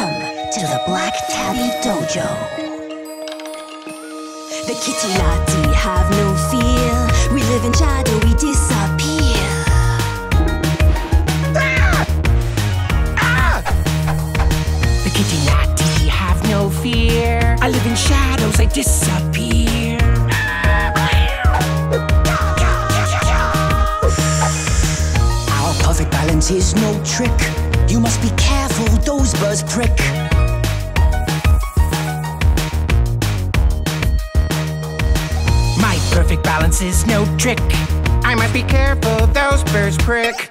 Welcome to the Black Tabby Dojo. The kitty have no fear. We live in shadow, we disappear. Ah! Ah! The kitty have no fear. I live in shadows, I disappear. Our perfect balance is no trick. You must be This is no trick. I must be careful, those birds prick.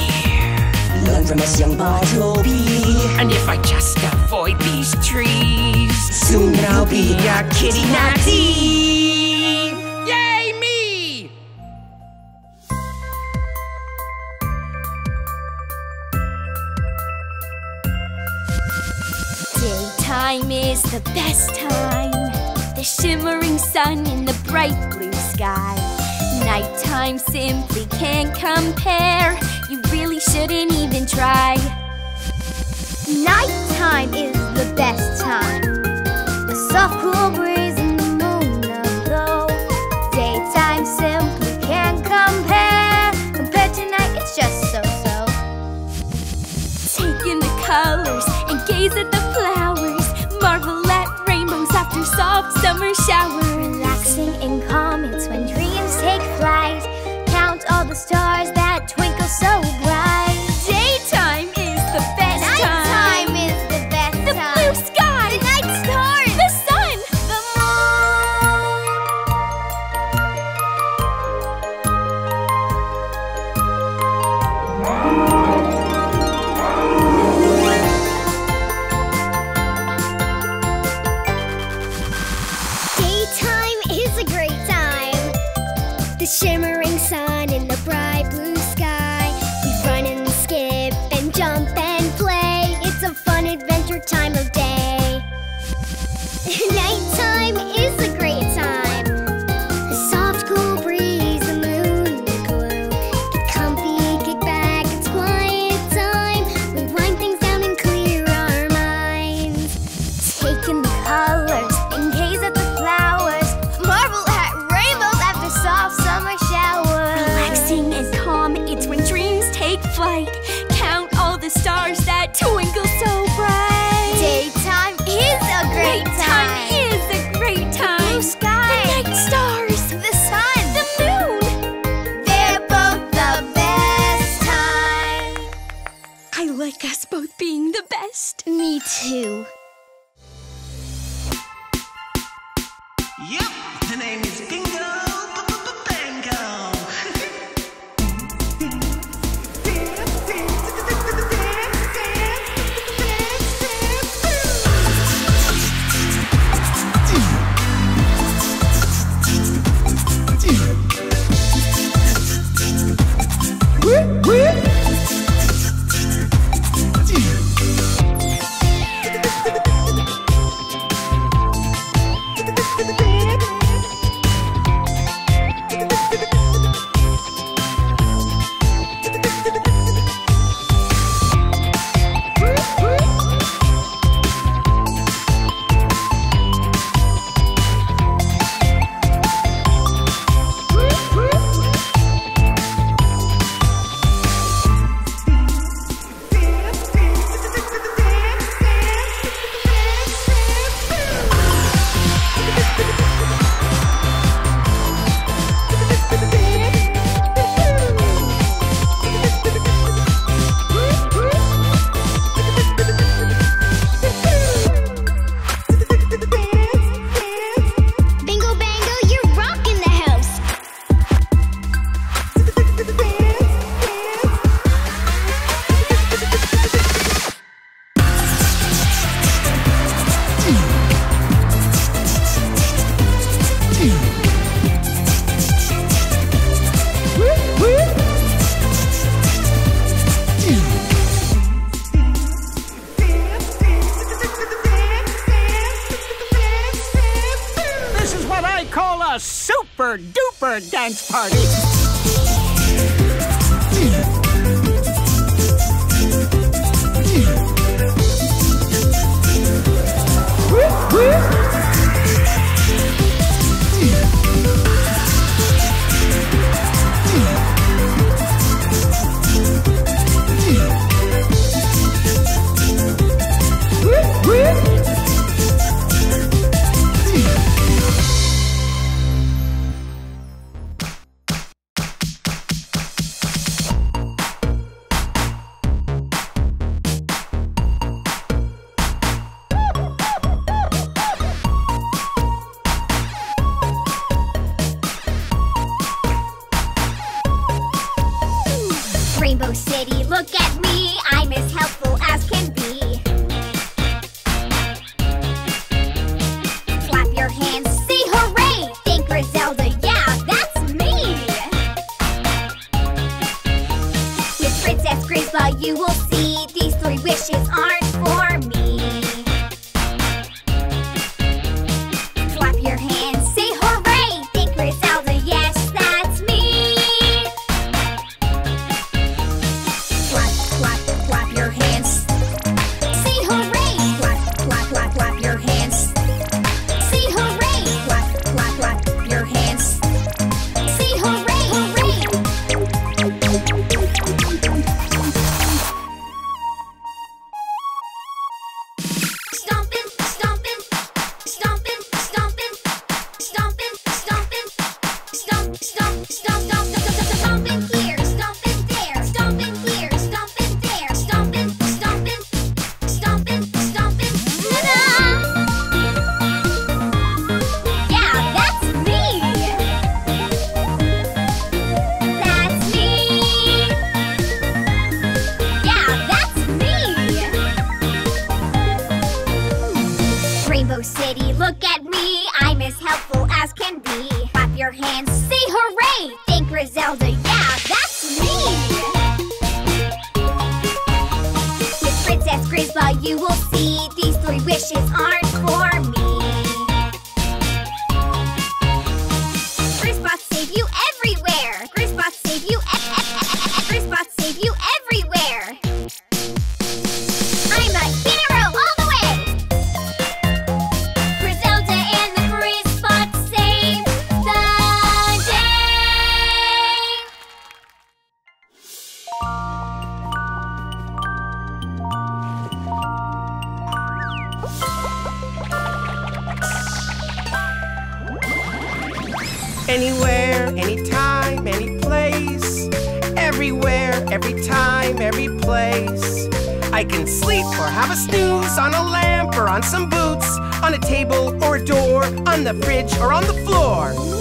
learn from this young Bartleby. And if I just avoid these trees, soon I'll be a kitty natty. Yay, me! Daytime is the best time. The shimmering sun in the bright blue sky. Nighttime simply can't compare. You shouldn't even try. Nighttime is the best time. The soft cool breeze time, every place. I can sleep or have a snooze on a lamp or on some boots, on a table or a door, on the fridge or on the floor.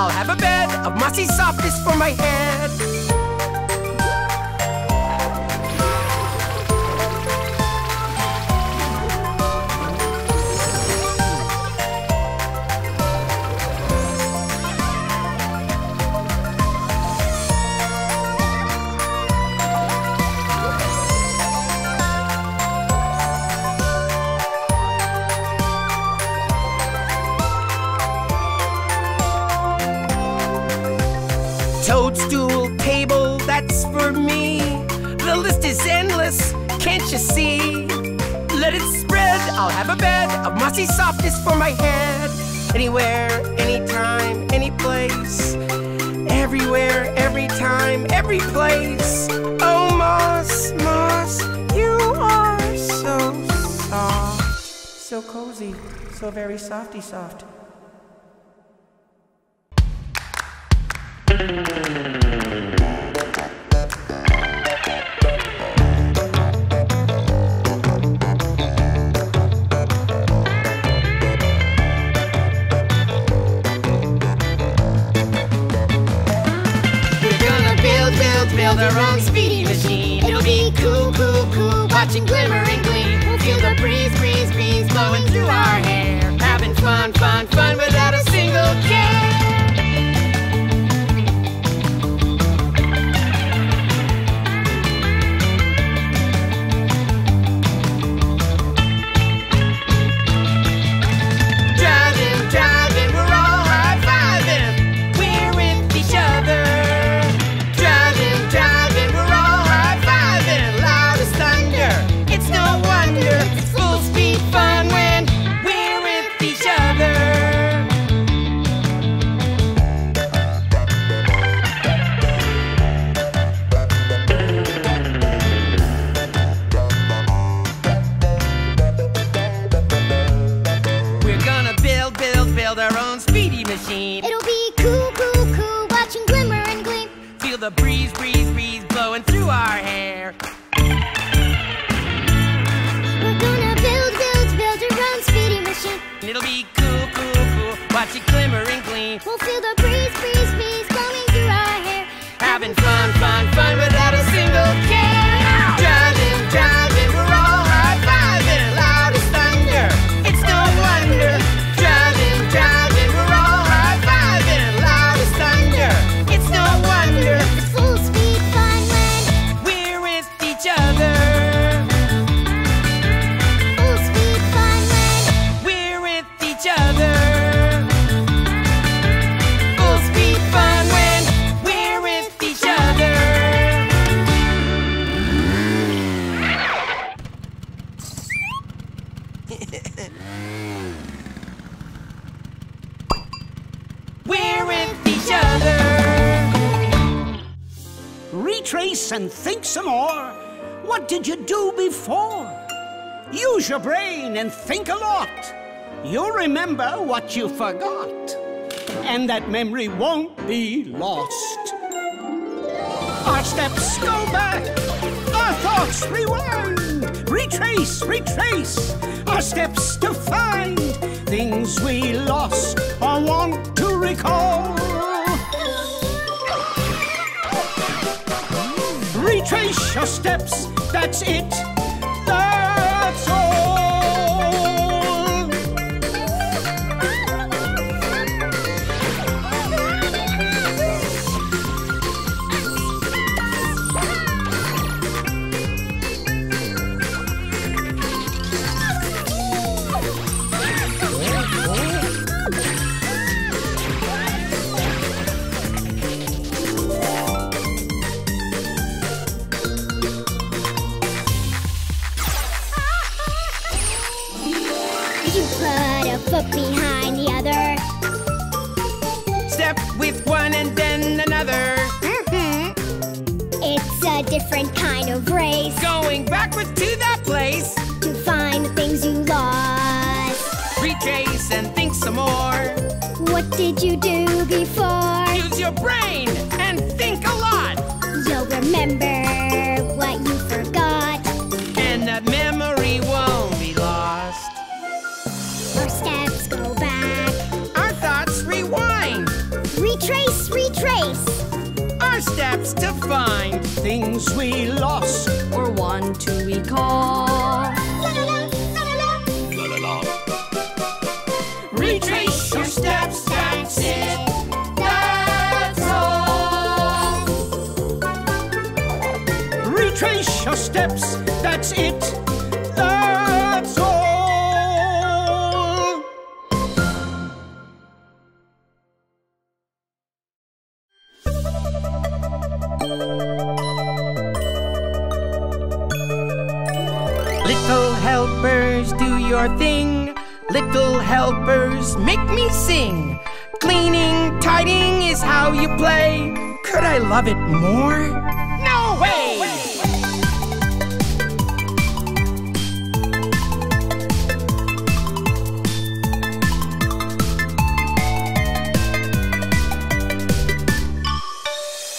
I'll have a bed of mossy softness for my head. toadstool table, that's for me. The list is endless, can't you see? Let it spread, I'll have a bed of mossy softness for my head. Anywhere, anytime, any place. Everywhere, every time, every place. Oh, moss, moss, you are so soft. So cozy, so very softy soft. their own speedy machine. It'll be cool, cool, cool, watching gleam. We'll feel the breeze, breeze, breeze blowing through our hair. Having fun, fun, fun without a single care. And think some more. What did you do before? Use your brain and think a lot. You'll remember what you forgot. And that memory won't be lost. Our steps go back, our thoughts rewind. Retrace, retrace, our steps to find things we lost or want to recall. Retrace your steps, that's it. You put a foot behind the other. Step with one and then another. Mhm. It's a different kind of race Going backwards to that place. to find the things you lost. Retrace and think some more. What did you do before? Use your brain and think a lot. You'll remember Our steps to find. Things we lost. Or want to recall. Retrace your steps, your thing. Little helpers, make me sing. Cleaning, tidying is how you play. Could I love it more? No way!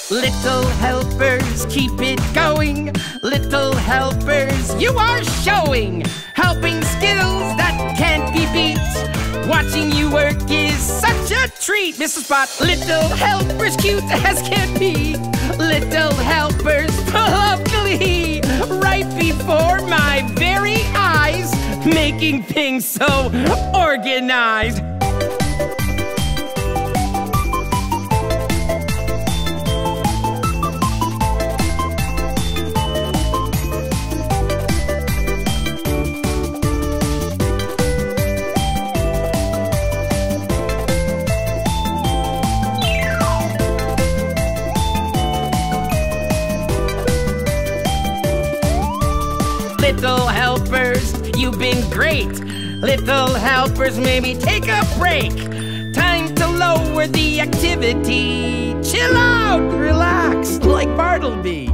Little helpers, keep it going. Little helpers, you are showing. Helping skills that can't be beat. Watching you work is such a treat, Mrs. Spot. Little helpers, cute as can be. Little helpers, glee. Right before my very eyes, making things so organized. Great. Little helpers, maybe take a break. Time to lower the activity. Chill out, relax, like Bartleby.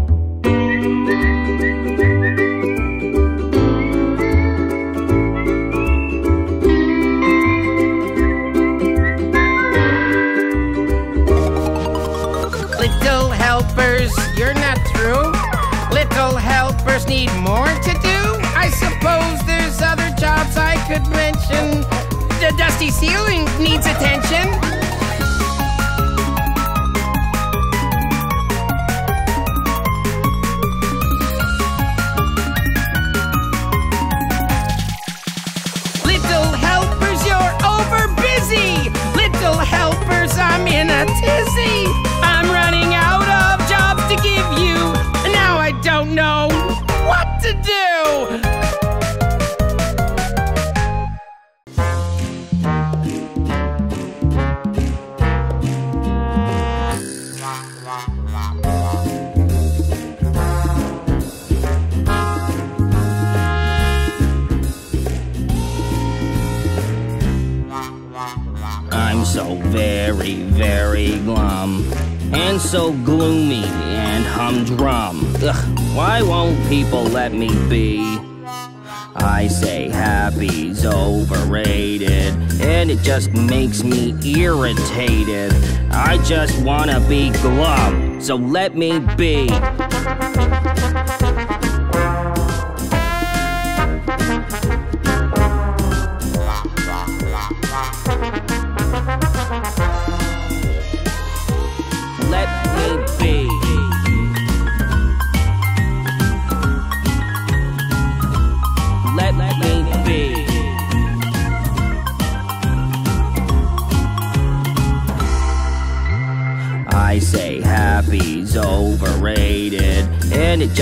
Little helpers, you're not through. Little helpers need more to do. I suppose could mention. The dusty ceiling needs attention. Little helpers, you're over busy. Little helpers, I'm in a tizzy. I'm running out of jobs to give you. Now I don't know what to do. Very, very glum and so gloomy and humdrum. Ugh, why won't people let me be? I say happy's overrated and it just makes me irritated. I just wanna be glum, so let me be.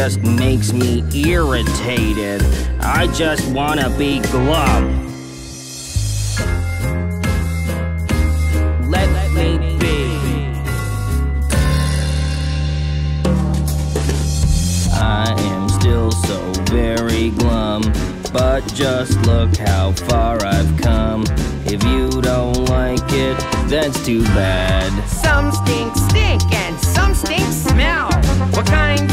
Just makes me irritated. I just wanna be glum. Let me be. I am still so very glum, but just look how far I've come. If you don't like it, that's too bad. Some stink stink and some stink smell. What kind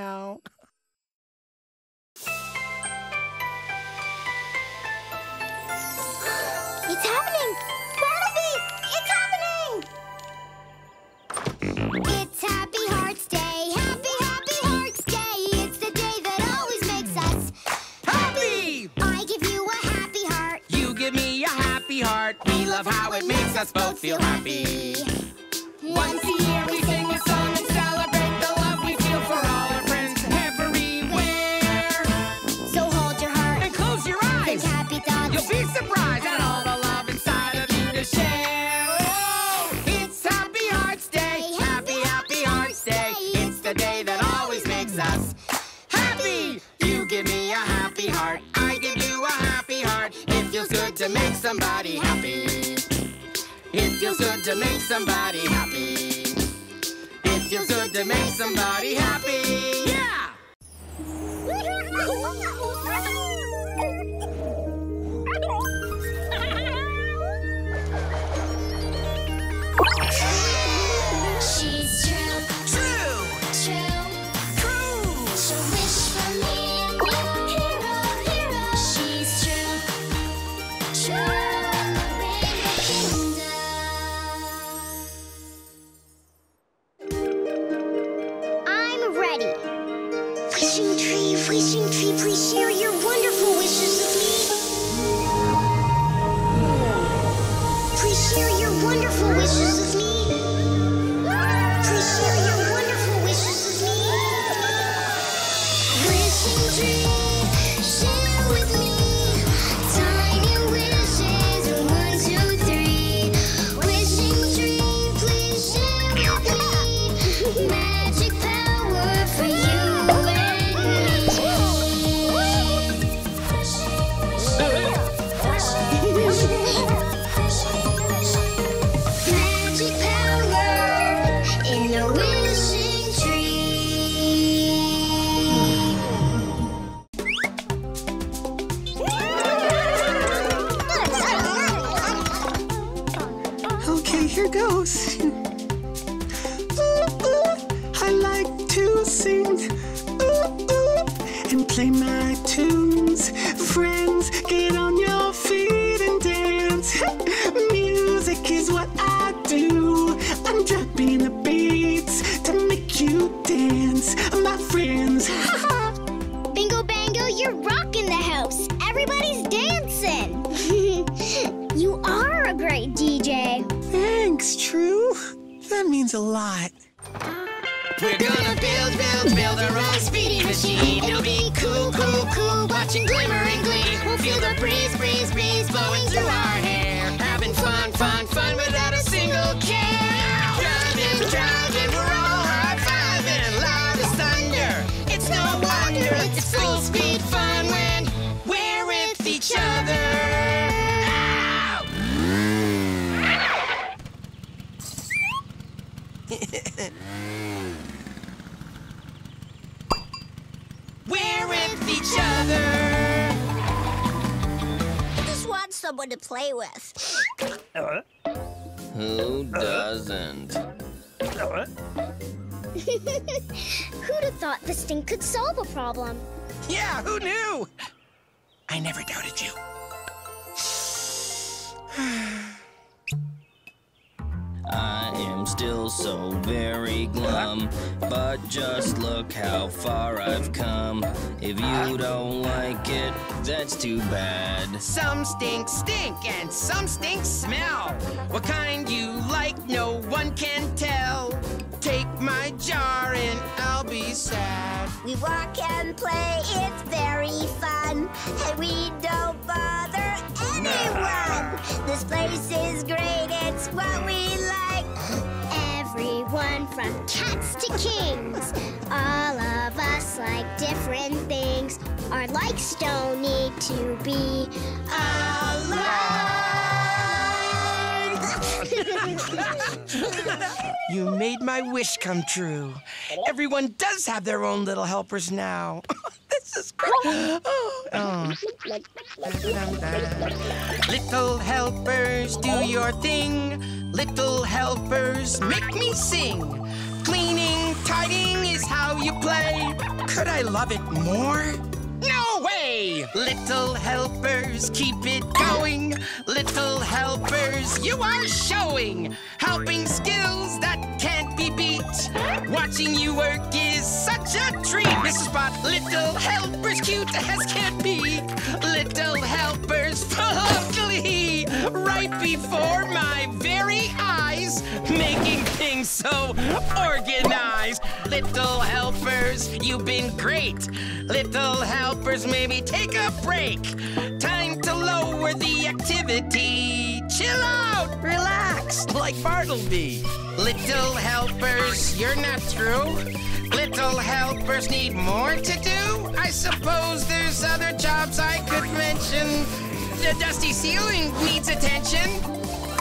out. It's happening! Barnaby! It's happening! It's Happy Hearts Day! Happy, happy Hearts Day! It's the day that always makes us happy! I give you a happy heart. You give me a happy heart. We love how it makes us both feel happy. Once surprise and all the love inside of you to share. Oh, it's Happy Hearts Day, Happy Happy Hearts Day. It's the day that always makes us happy. You give me a happy heart, I give you a happy heart. It feels good to make somebody happy. It feels good to make somebody happy. It feels good to make somebody happy. Yeah. breeze to play with. Who doesn't? Who'd have thought this thing could solve a problem? Yeah, who knew? I never doubted you. Still so very glum, but just look how far I've come. If you don't like it, that's too bad. Some stink stink and some stink smell. What kind you like, no one can tell. Take my jar and I'll be sad. We walk and play, it's very fun. And we don't bother anyone. This place is great, it's what we like. Everyone from cats to kings. All of us like different things. Likes don't need to be You made my wish come true. Everyone does have their own little helpers now. this is great. Oh. Little helpers, do your thing. Little helpers, make me sing. Cleaning, tidying is how you play. Could I love it more? No way! Little helpers, keep it going. Little helpers, you are showing. Helping skills that can't be beat. Watching you work is such a treat. Mrs. Spot, little helpers, cute as can be. Little helpers, full of glee. Right before my very eyes, so organized. Little helpers, you've been great. Little helpers, maybe take a break. Time to lower the activity. Chill out, relax, like Bartleby. Little helpers, you're not through. Little helpers need more to do. I suppose there's other jobs I could mention. The dusty ceiling needs attention.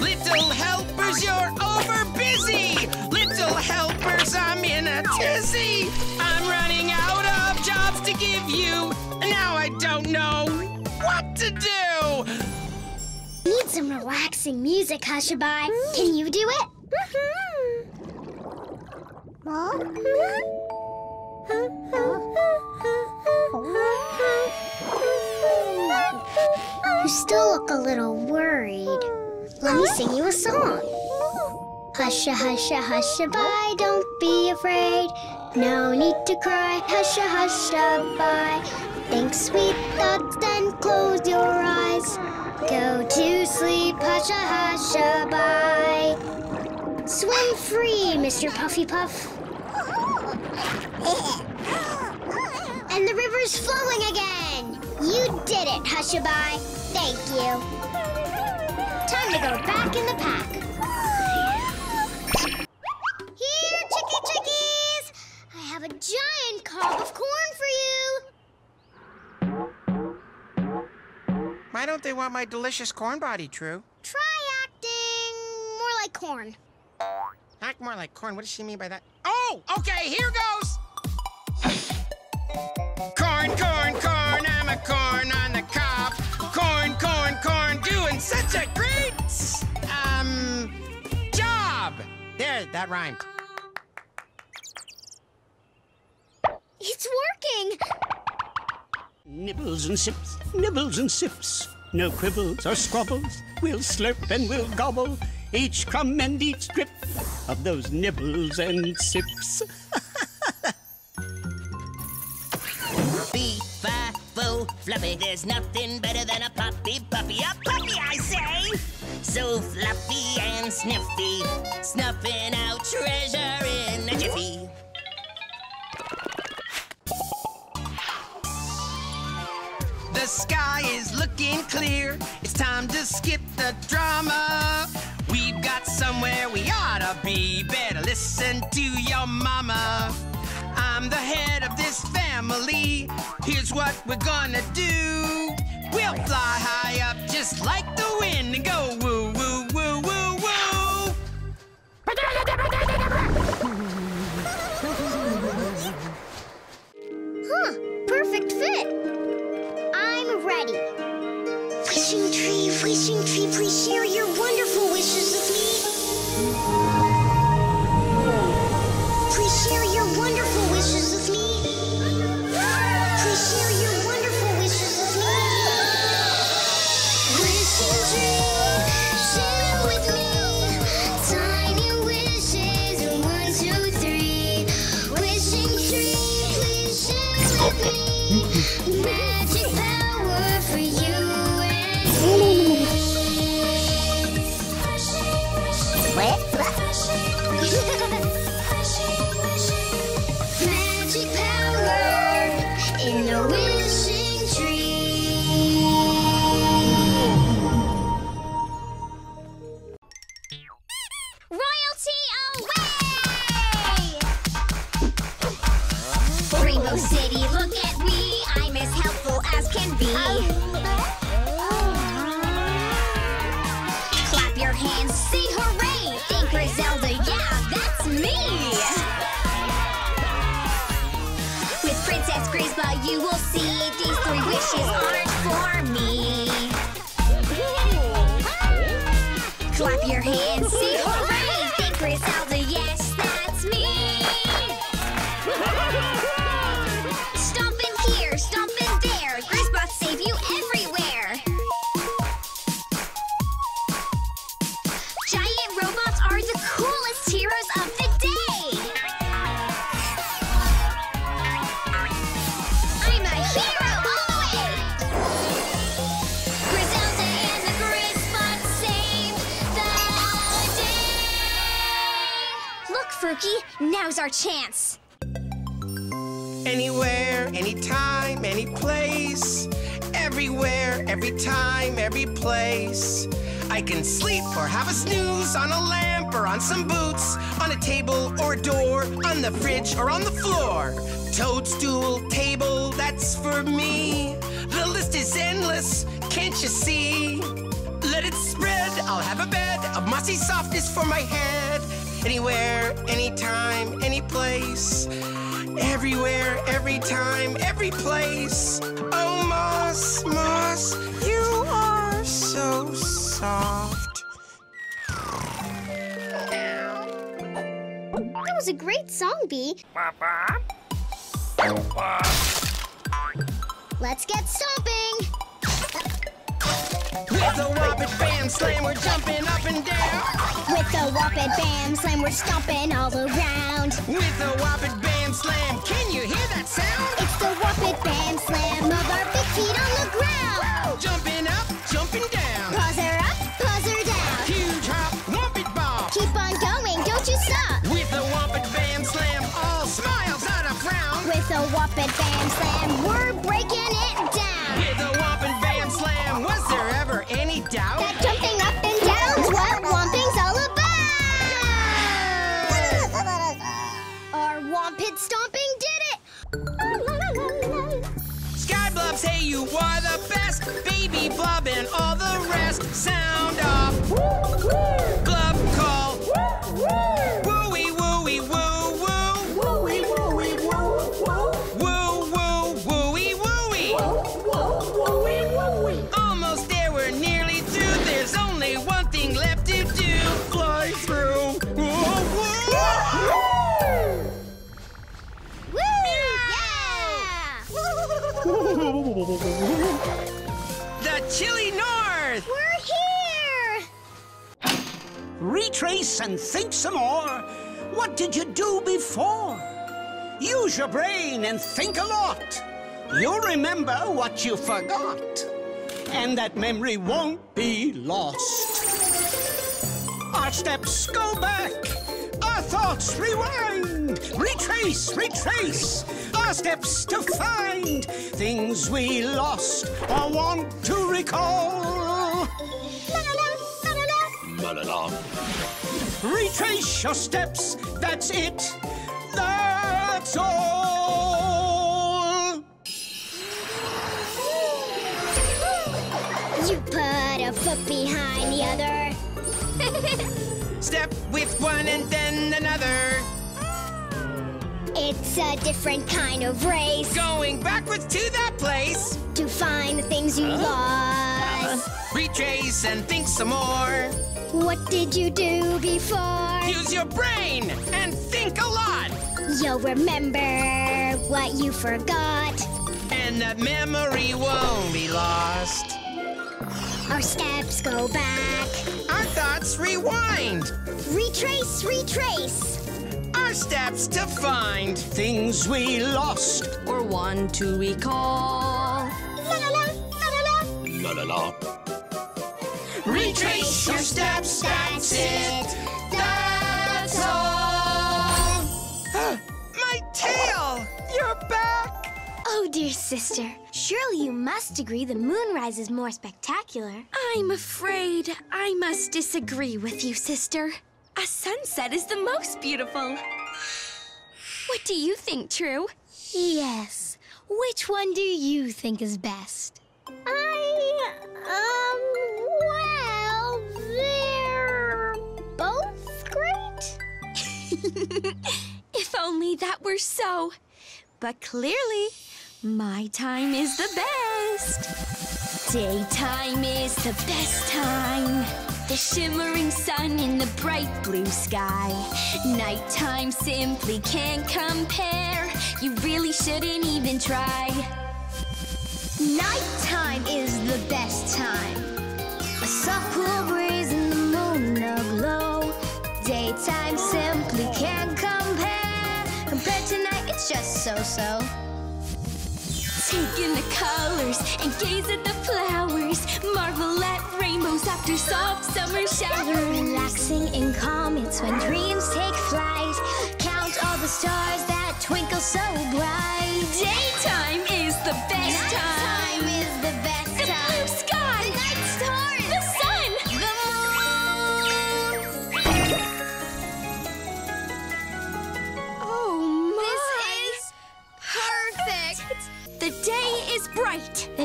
Little helpers, you're over busy. Little helpers, I'm in a tizzy. I'm running out of jobs to give you. Now I don't know what to do. Need some relaxing music, Hushaby. Can you do it? You still look a little worried. Let me sing you a song. Husha, husha, husha, bye, don't be afraid. No need to cry, husha, husha, bye. Think sweet thoughts, then close your eyes. Go to sleep, husha, husha, bye. Swim free, Mr. Puffy Puff. And the river's flowing again. You did it, Hushaby. Thank you. Time to go back in the pack. Here, chicky chickies. I have a giant cob of corn for you. Why don't they want my delicious corn body, True? Try acting more like corn. Act more like corn. What does she mean by that? Oh, okay, here goes. Corn, corn, corn, I'm a corn on the cob. Corn, corn, corn, doing such a great, um, job. There, that rhymed. It's working. Nibbles and sips, nibbles and sips. No quibbles or squabbles. We'll slurp and we'll gobble each crumb and each drip of those nibbles and sips. Beef, fo, fluffy. There's nothing better than a puppy, puppy, a puppy, I say. So fluffy and sniffy, snuffing out treasure in a jiffy. The sky is looking clear. It's time to skip the drama. We've got somewhere we ought to be. Better listen to your mama. I'm the head of this family. Here's what we're gonna do. We'll fly high up just like the wind and go woo, woo, woo, woo, woo. Huh, perfect fit. I'm ready. Wishing tree, wishing tree, please share your wonderful wishes with me. Magic Fruki, now's our chance! Anywhere, anytime, any place. Everywhere, every time, every place. I can sleep or have a snooze on a lamp or on some boots, on a table or a door, on the fridge or on the floor. Toadstool, table, that's for me. The list is endless, can't you see? Let it spread, I'll have a bed of mossy softness for my head. Anywhere, anytime, any place. Everywhere, every time, every place. Oh, Moss, Moss, you are so soft. That was a great song, Bee. Let's get stomping. With the Wobbit Bam Slam, we're jumping up and down. With the Whoppet Bam Slam, we're stomping all around. With the Wobbit Bam Slam, can you hear that sound? It's the Whoppet Bam Slam of our big feet on the ground. Jumping up, jumping down. Paws her up, paws her down. Huge hop, Wobbit Bob. Keep on going, don't you stop. With the Wobbit Bam Slam, all smiles, not a frown. With the Whoppet Bam Slam, we're rest. Sound and think some more. What did you do before? Use your brain and think a lot. You'll remember what you forgot. And that memory won't be lost. Our steps go back. Our thoughts rewind. Retrace, retrace. Our steps to find things we lost or want to recall. Retrace your steps. That's it. That's all. You put a foot behind the other. Step with one and then another. It's a different kind of race Going backwards to that place. to find the things you lost. Retrace and think some more. What did you do before? Use your brain and think a lot. You'll remember what you forgot. And that memory won't be lost. Our steps go back. Our thoughts rewind. Retrace, retrace. Our steps to find. Things we lost. Or want to recall. La la la la, la la la. Retrace your steps, that's it. That's all. My tail! You're back! Oh, dear sister, surely you must agree the moonrise is more spectacular. I'm afraid I must disagree with you, sister. A sunset is the most beautiful. What do you think, True? Yes. Which one do you think is best? I, um, If only that were so. But clearly, my time is the best. Daytime is the best time. The shimmering sun in the bright blue sky. Nighttime simply can't compare. You really shouldn't even try. Nighttime is the best time. A soft, cool breeze and the moon aglow. Daytime simply can't compare. Compared to night, it's just so-so. Take in the colors and gaze at the flowers. Marvel at rainbows after soft summer showers. Relaxing and calm, it's when dreams take flight. Count all the stars that twinkle so bright. Daytime is the best time. Nighttime is the best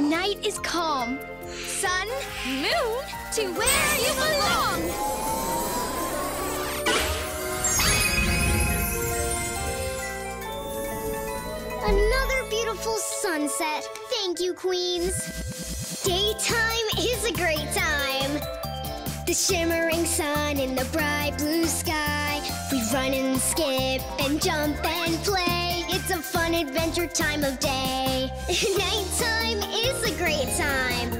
night is calm. Sun, moon, to where you belong. Another beautiful sunset. Thank you, Queens. Daytime is a great time. The shimmering sun in the bright blue sky. We run and skip and jump and play. It's a fun adventure time of day. Nighttime is a great time.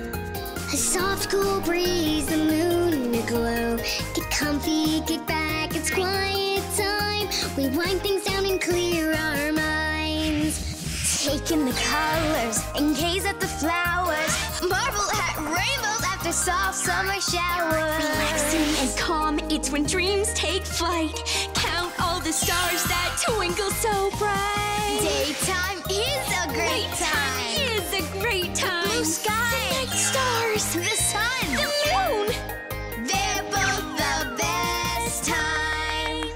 A soft, cool breeze, the moon aglow. Get comfy, get back, it's quiet time. We wind things down and clear our minds. Take in the colors and gaze at the flowers. Marvel at rainbows after soft summer showers. Relaxing and calm, it's when dreams take flight. Count all the stars that twinkle so bright. Daytime is a great Nighttime time. is a great time. Blue sky. The night stars. The sun. The moon. They're both the best time.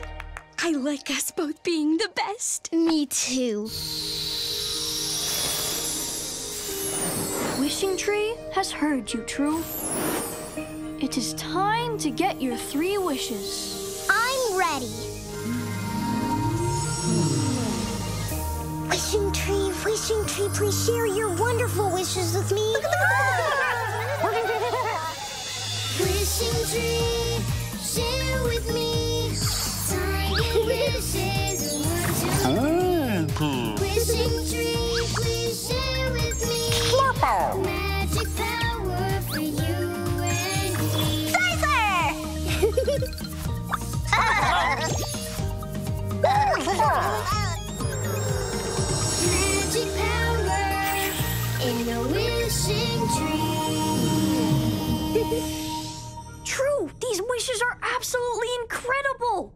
I like us both being the best. Me too. Wishing Tree has heard you, True. It is time to get your three wishes. I'm ready. Wishing tree, wishing tree, please share your wonderful wishes with me. wishing tree, share with me. Tiny wishes, ah. one, two. Wishing tree, please share with me. Magic power for you and me. Cypher! True! These wishes are absolutely incredible!